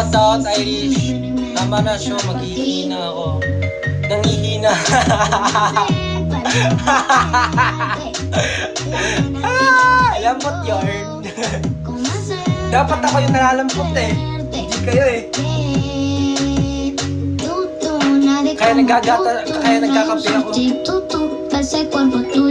Shout out Irish. Tama na siya, maghihina ako. Nangihina. ah, lambot yarn. Dapat ako yung nalalambot eh. Hindi kayo eh. Kaya nagkagata, kaya nagkakape ako. Kasi cuerpo tuyo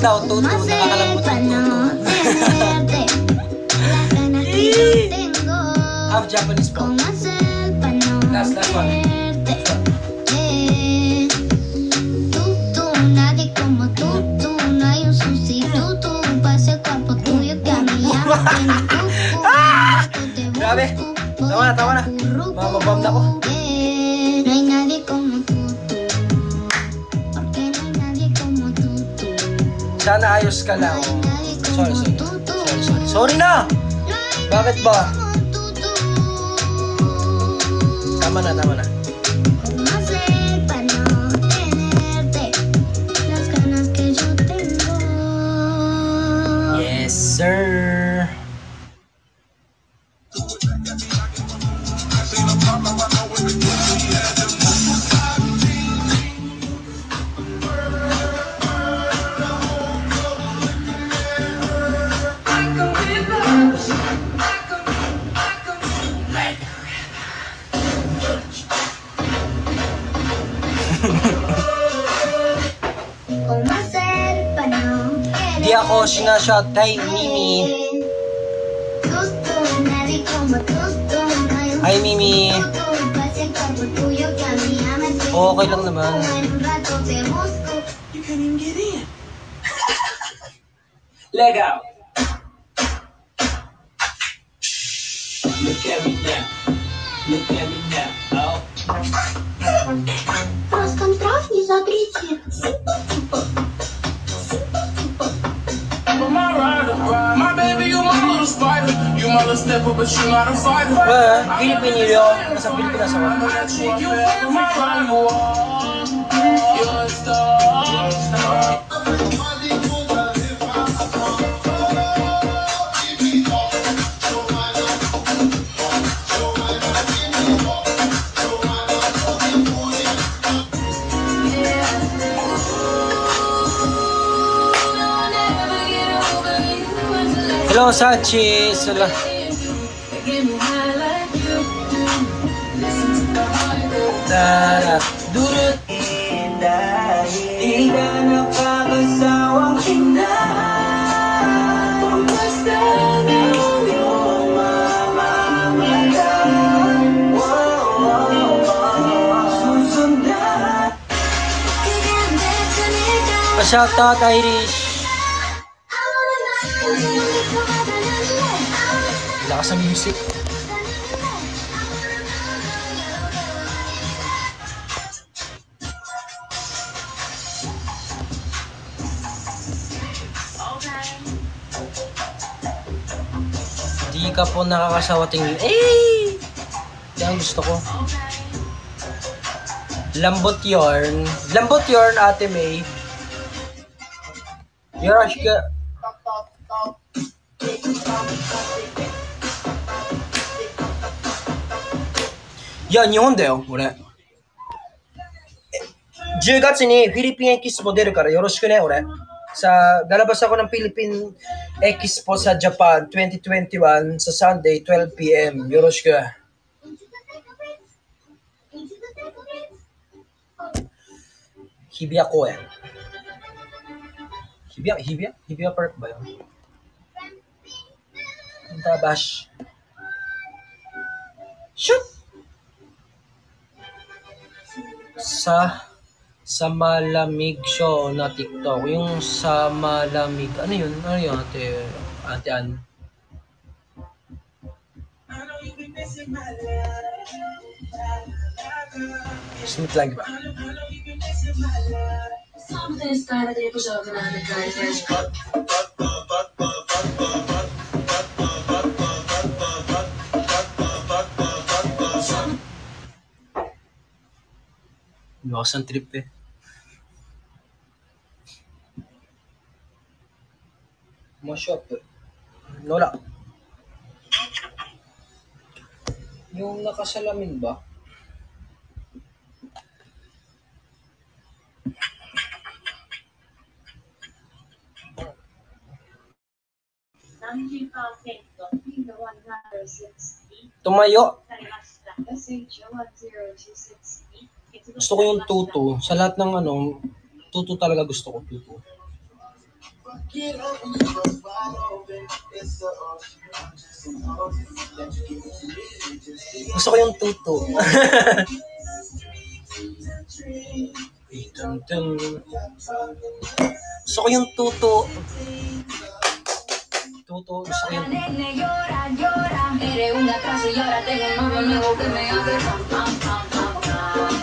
daw, tuto. Nakakalamutan ko to. [laughs] Half Japanese po. Last, last one. [laughs] Ah! Grabe! Tawa na, tawa na. Mababam na ko. Sana ayos ka lang. Sorry, sorry. Sorry, sorry. Sorry na! Bakit ba? Tama na, tama na. Sinashot kay Mimi. Hi, Mimi. Okay lang naman. You forever my rival. You're a star. Hello, Sachi. Sala. Tara. Durut. Di ka nakakasawang ina. Basta na iyong mamamayan. Wow, wow, wow. Susundan. Pa-shoutout, Irish. Lakas ng music. Di ka po nakakasawa tingin. Eh! Yan ang gusto ko. Lambot yarn. Lambot yarn, Ate May. Yorash ka.いや、日本だよ、俺。10月にフィリピンエキスポ出るからよろしくね、俺。Sa, lalabas ako ng Philippine Expo sa Japan 2021 sa Sunday, 12 p.m. Yoroshiku. Hibiya ko eh. Hibiya, Hibiya? Hibiya Park ba yun? Tabash. Shoot! Sa sa malamig show na TikTok. Yung sa malamig. Ano yun? Ano yun, ate? Ate Ann? Smooth lang ba? Lakas ang trip eh. Masyop eh. Wala. Yung nakasalamin ba? Tumayo. Gusto ko yung tutu. Sa lahat ng ano, tutu talaga gusto ko tutu. Gusto ko yung tutu. Dun, dun. Gusto ko yung tutu. Tutu, gusto ko yung Nene llora, llora. Eres un atraso y ahora tengo un novio nuevo que me pam, pam, pam, pam, pam.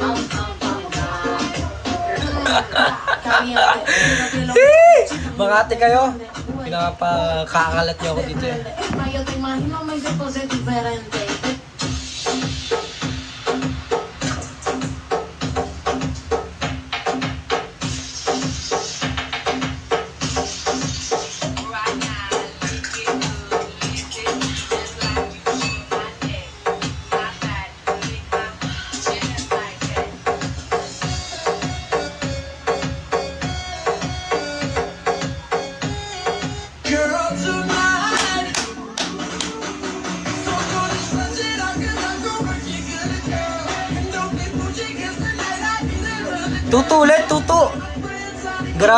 Pam, pam, pam, pam. Caliente, quiero que lo- Mga ate kayo, pinapakakalat niyo ako dito eh. Epa, yo te imagino mil cosas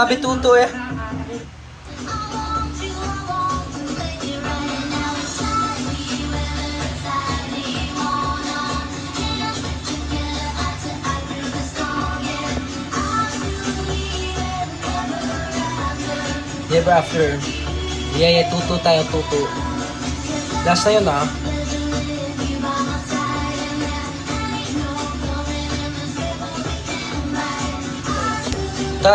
Grabe tuto eh. Never after. Yeah, yeah, tuto tayo, tuto. Last na yun ah. ジ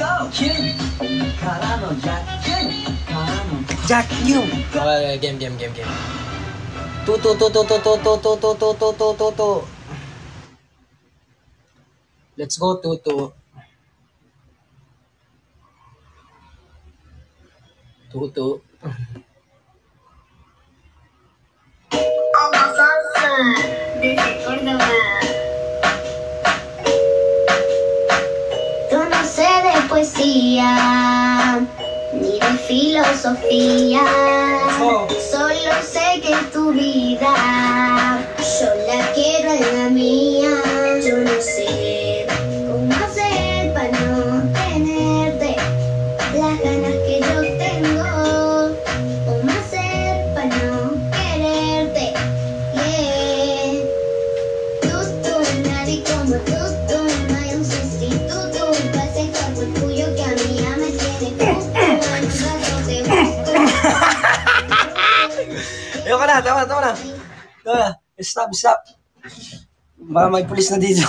ャッキュンからの Jack Yung! Okay, game, game, game, game. Tuto, tuto, tuto, tuto, tuto, tuto, tuto. Let's go, tuto. Tuto. Ni de filosofía. Solo sé que tu vida, yo la quiero en la mía. Yo no sé [laughs] Ayoko na, tama tama na. Tama na. Stop, stop. Baka may pulis na dito. [laughs]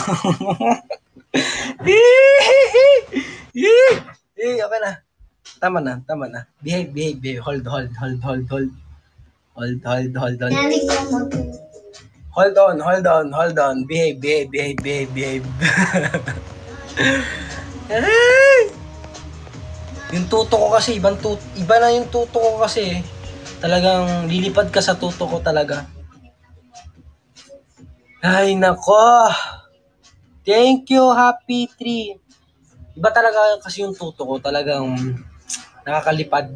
Eh, okay na. Tama na, tama na. Behave, behave, behave. Hold, hold, hold, hold, hold. Hold, hold, hold on. Hold on, hold on, hold on. Behave, behave, behave, behave, behave. [laughs] Yung tuto ko kasi, ibang tuto, iba na yung tuto ko kasi. Talagang lilipad ka sa tuto ko talaga. Ay, nako. Thank you, Happy Tree. Iba talaga kasi yung tuto ko. Talagang nakakalipad.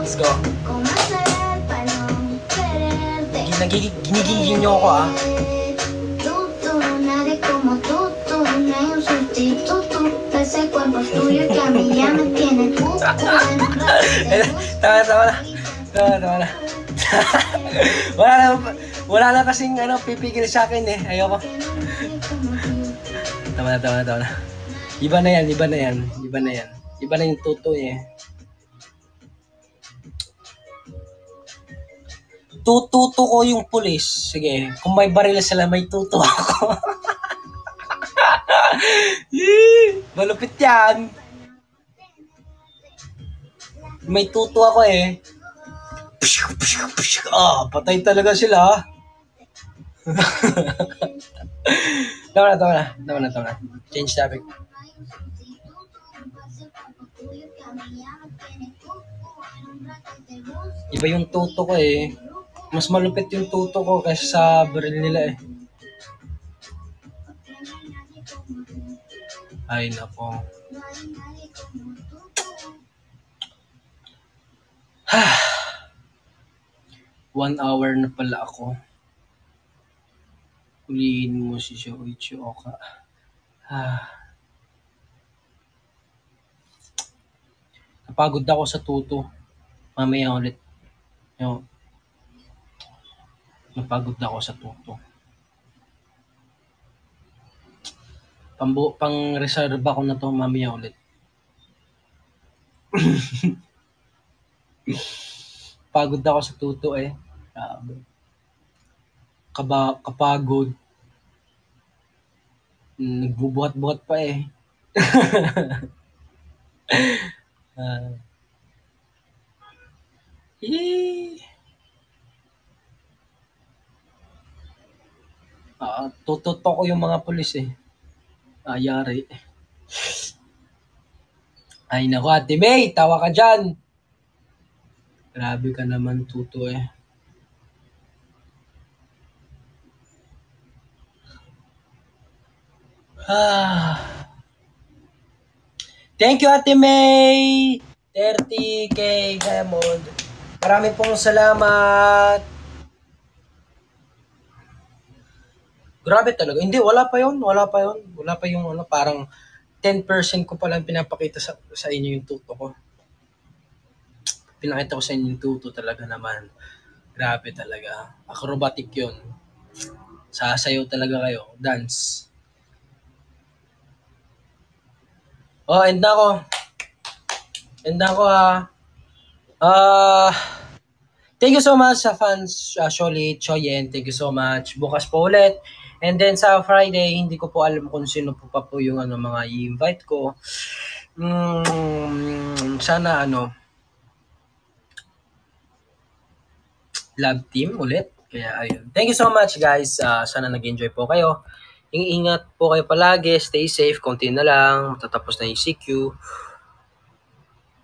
Let's go. Ginagigil, ginigigil niyo ako ah. Tama na, tama na. Tama na, tama [laughs] na. wala na, wala na kasing ano, pipigil sa akin eh. Ayoko. Tama na, tama na, tama na. Iba na yan, iba na yan. Iba na yan. Iba na yung tuto eh. Tututo ko yung pulis. Sige, kung may baril sila, may tuto ako. [laughs] Malupit yan. May tuto ako eh. Ah, patay talaga sila. [laughs] tama na, tama na. Tama na, tama na. Change topic. Iba yung tuto ko eh. Mas malupit yung tuto ko kaysa sa baril nila eh. Ay, nako. [sighs] One hour na pala ako. Huliin mo si Shoichi Oka. Ah. [sighs] Napagod ako sa tuto. Mamaya ulit. Yo. Napagod ako sa tuto. Pambu pang reserve ako na to mamaya ulit. [coughs] Pagod ako sa tuto eh. Kaba, kapagod. Nagbubuhat-buhat pa eh. [laughs] Ah. Yee! Ah, tututo ko yung mga pulis eh. Ayari. Ay naku, Ate May, tawa ka dyan. Grabe ka naman, tuto eh. Ah. Thank you, Ate May! 30k diamond. Maraming pong salamat. Grabe talaga. Hindi, wala pa yon Wala pa yon Wala pa yung ano, parang 10% ko pa lang pinapakita sa, sa inyo yung tuto ko. Pinakita ko sa inyo yung tuto talaga naman. Grabe talaga. Acrobatic yun. Sasayaw talaga kayo. Dance. Oh, end na ako. End na ako ah. Ah, thank you so much sa fans, uh, Sholi, Choyen. Thank you so much. Bukas po ulit. And then sa Friday, hindi ko po alam kung sino po pa po yung ano, mga i-invite ko. Mm, sana ano, love team ulit. Kaya ayun. Thank you so much guys. Ah, sana nag-enjoy po kayo. Ingat po kayo palagi. Stay safe. Konti na lang. Matatapos na yung CQ.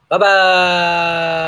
Bye-bye!